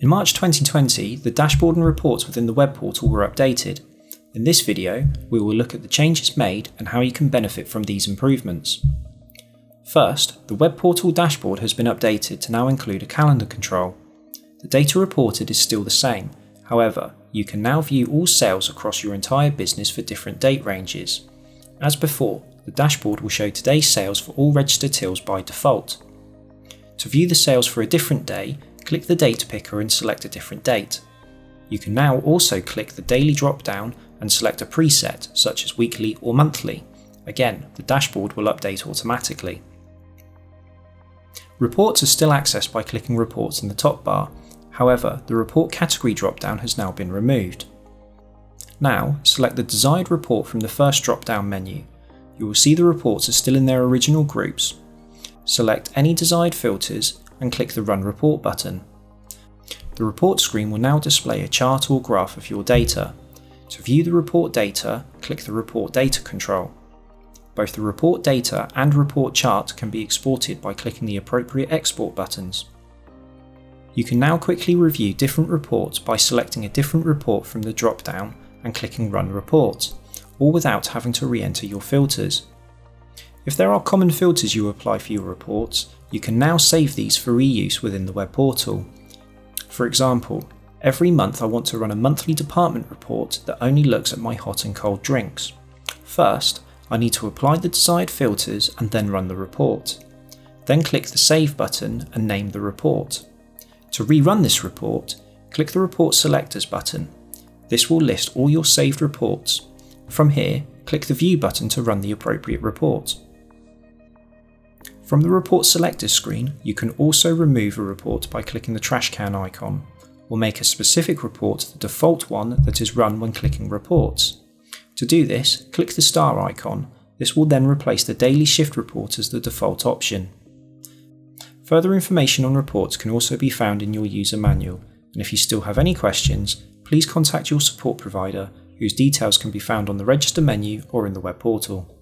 In March 2020, the dashboard and reports within the web portal were updated. In this video, we will look at the changes made and how you can benefit from these improvements. First, the web portal dashboard has been updated to now include a calendar control. The data reported is still the same, however, you can now view all sales across your entire business for different date ranges. As before, the dashboard will show today's sales for all registered tills by default. To view the sales for a different day, click the date picker and select a different date. You can now also click the daily drop down and select a preset such as weekly or monthly. Again, the dashboard will update automatically. Reports are still accessed by clicking reports in the top bar, however the report category drop down has now been removed. Now select the desired report from the first drop down menu. You will see the reports are still in their original groups. Select any desired filters and click the Run Report button. The report screen will now display a chart or graph of your data. To view the report data, click the Report Data control. Both the report data and report chart can be exported by clicking the appropriate export buttons. You can now quickly review different reports by selecting a different report from the drop-down and clicking Run Report, all without having to re-enter your filters. If there are common filters you apply for your reports, you can now save these for reuse within the web portal. For example, every month I want to run a monthly department report that only looks at my hot and cold drinks. First, I need to apply the desired filters and then run the report. Then click the Save button and name the report. To rerun this report, click the Report Selectors button. This will list all your saved reports. From here, click the View button to run the appropriate report. From the Report selector screen, you can also remove a report by clicking the trash can icon, or make a specific report the default one that is run when clicking Reports. To do this, click the star icon. This will then replace the daily shift report as the default option. Further information on reports can also be found in your user manual, and if you still have any questions, please contact your support provider, whose details can be found on the register menu or in the web portal.